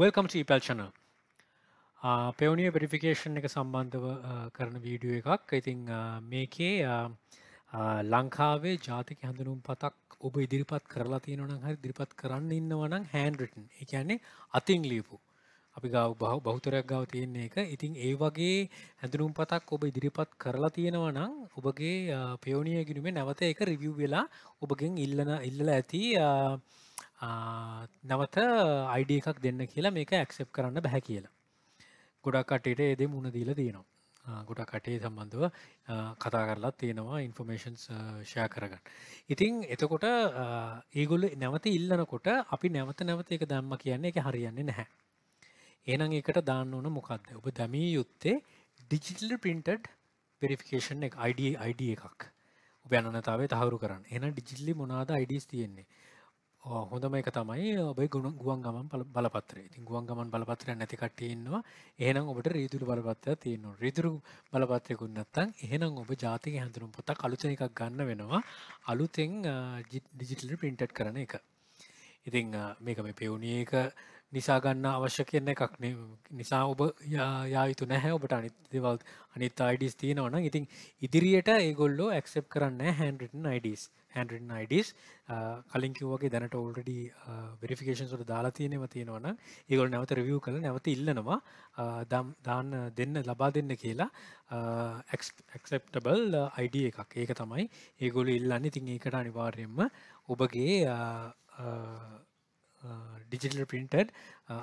Welcome ඊපල් චන පෙවනිය verification එක සම්බන්ධව uh, කරන වීඩියෝ එකක්. ඉතිං uh, මේකේ uh, ලංකාවේ ජාතික හඳනුම් පතක් ඔබ ඉදිරිපත් කරලා තියෙනවනම් හරි දිරිපත් කරන්න ඉන්නවනම් හැන්ඩටන් එකන්නේ අතිං ලියපු. අපි ගව බහ බෞතරයක් ගව තියෙන්නේ එක. ඉතින් ඒ වගේ හැඳනුම් පතක් ඔබ ඉදිරිපත් කරලා තියෙනවනම් ඔබගේ පෙවනිය ගිනුමේ නැවත එක රිවිව් වෙලා ඔබගෙන් ඉල්ලන ඉල්ලල ඇති නවත අයිඩ එකක් දෙන්න කියලා මේක ඇක්සෙප් කරන්න බැහැ කියලා. ගොඩක් කටට එද මුණ දීල තියෙනවා. ගොඩ කටේ සම්බන්ධව කතා කරලා තියෙනවා ඉන්ෆර්මේෂන්ස් ෂය කරගන්න. ඉතිං එතකොට ඒගොල්ල නැවත ඉල්ලනකොට අපි නැවත නැවත එක දම්ම කියන්නේ එක හරියන්නේ නැහැ. ඒනම් එකට දාන්න ඕන මොකක්ද ඔබ දැමී යුත්තේ ඩිජිටල් පින්ටඩ් වෙරිෆිකේෂන් එක අයිඩ අයිඩ එකක්. ඔබ යනතාවේ තහවරු කරන්න. එන ඩිජිල්ලි මොනාද අයිඩස් තියෙන්නේ? හොඳම එක තමයි ඔබේ ගුණ ගුවන් ගමන් බලපත්‍රේ ඉතින් ගුවන් ගමන් බලපත්‍රය නැති කට්ටිය ඉන්නවා. එහෙනම් ඔබට රීදුරු බලපත්‍රය තියෙනවා. රීදුරු බලපත්‍රයකුත් නැත්නම් එහෙනම් ඔබ ජාතික හැඳුනුම් පොතක් අලුතෙන් එකක් ගන්න වෙනවා. අලුතෙන් ඩිජිටල් ප්‍රින්ටඩ් කරන එක. ඉතින් මේක මේ පෙවුනිය එක නිසා ගන්න අවශ්‍ය කියන එකක් නිසා ඔබ යායුතු නැහැ. ඔබට අනිත් දෙවල් අනිත් අයිඩස් තියෙනවන ඉතින් ඉදිරියට ඒගොල්ලෝ ඇක්සෙප් කරන්න හැන්ඩටන් අයිඩස් හැන්ඩන් අයිඩස් කලින් කිව්වගේ දැනට ඔල්ඩඩි වෙරිෆිකේෂන්සට දාලා තියෙනව තියෙනවන ඒගොල් නැවත රවිය් කළ නැවත ඉල්ලනවා. දම් දාන්න දෙන්න ලබා දෙන්න කියලා ඇක්සෙප්ටබල් අයිඩ එකක්. ඒක තමයි ඒගොල ඉල්ලන්න. ඉතින් ඒකට අනිවාර්යෙන්ම ඔබගේ ඩිජිටල් පින්ටඩ්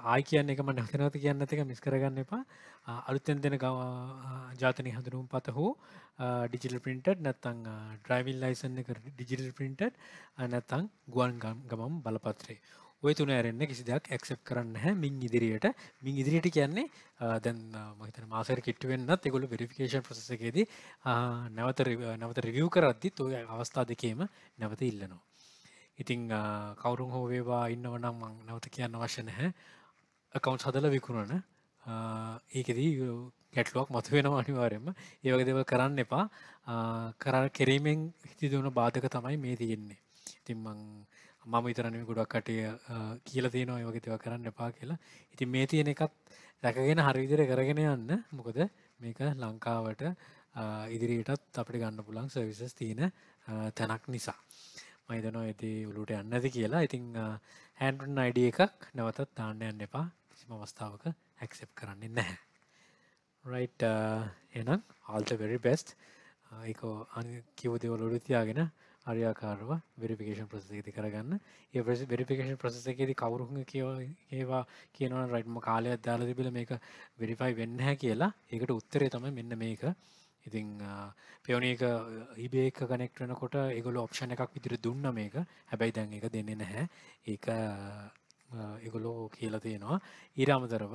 ආය කියන්න එක නැතනවත කියන්න එක මිස් කරගන්න එපා. Uh, අලුත්තෙන් දෙන ගව uh, ජාතනය හඳුනුම් පත හෝ ඩිජිටල් පින්ටඩ් නැත්තං ඩ්‍රයිවිල් ලයිසන්න එක ඩිජිටල් පින්ටඩ් නැත්තං ගුවන් ගමම් බලපත්‍රේ ඔය තුන ඇරෙන්න්න කිසි දෙයක් ඇක්සප් කරන්න හැ මින් ඉදිරියට. මින් ඉදිරියට කියන්නේ uh, දැන් මහිතන මාසර කිට්ටුවෙන්න්නත් එගොලු වෙරිෆිකේෂන් ප්‍රසසකේදී නැවත නැවත රිවියව් කරද්දිත් ඔය අවස්ථා දෙකේම නැවත ඉල්ලනවා. ඉතිං කවුරුන් හෝ වේවා ඉන්නවනම් මං නැවත කියන්න අවශ්‍ය නැහැ. කවුන්ස් හදල විකුණන. ඒකෙදී ගැටලුවක් මතු වෙනවා අනිවාරෙන්ම ඒවගේ දෙව කරන්න එපා. කරන්න කෙරීමෙන් හිති දුවන බාධක තමයි මේ තියෙන්නේ. ඉතින් මං මම විතරනම ගොඩක් කටය කියල තියෙනවා ඒවගේ දෙව කරන්න එපා කියලා. ඉතින් මේ තියෙන එකත් රැකගෙන හරිවිදිර කරගෙන යන්න. මොකද මේක ලංකාවට ඉදිරියටත් අපට ගන්න පුළන් සවිසස් තියෙන තැනක් නිසා. මයිතනවා ඇති උළුට යන්නද කියලා. ඉතිං හැන්ඩන් අයිඩ එකක් නැවතත් තාන්න යන්න එපා. කිසිම අවස්ථාවක ඇක්සෙප් කරන්නේ නැහැ. රයිට් එනම් ආල්ට වෙරි බෙස්ට් ඒක අනි කිව දෙව ලොඩු තියාගෙන අරියාකාරව වෙරිපිකේෂන් ප්‍රසේති කරගන්න. ඒ වෙරිපිකේෂන් ප්‍රසේකේද කවරුහුම කියව ඒවා කියනව රයිට්ම කාලය අදාල තිබිල මේක වෙරිෆයි වෙන්න හැ කියලා. ඒකට උත්තරේ තමයි මෙන්න මේක. ඉතිං පෙවනක ඉබේක කනෙක්ටනකොට ඒගොල ඔප්ෂණ එකක් විදිර දුන්න මේක. හැබැයි දැන් එක දෙන්නේ නැහැ. ඒක එගොලෝ කියලා තියෙනවා. ඊරාමතරව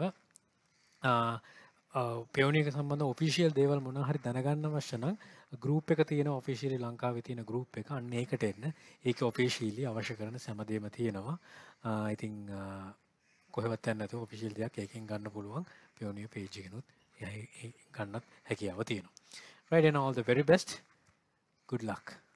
පෙවනික සම්බඳ ඔෆිසිියල් දේවල් මොන හරි දැනගන්න වශ්‍යනම් ගරුප් එක තියෙන ඔෆිසිලි ලංකාව තියෙන ගරුප් එක අන්න ඒකට එන්න. ඒක ඔපේශීලි අවශ්‍ය කරන සැමදේම තියෙනවා. ඉතිං කොහවත් ඇන්නතු ඔෆිසිල් දෙයක් ඒකින් ගන්න පුළුවන්. පෙවනිය පේජිගෙනුත් ගන්නත් හැකියාව තියෙනවා Right and all the very best. Good luck.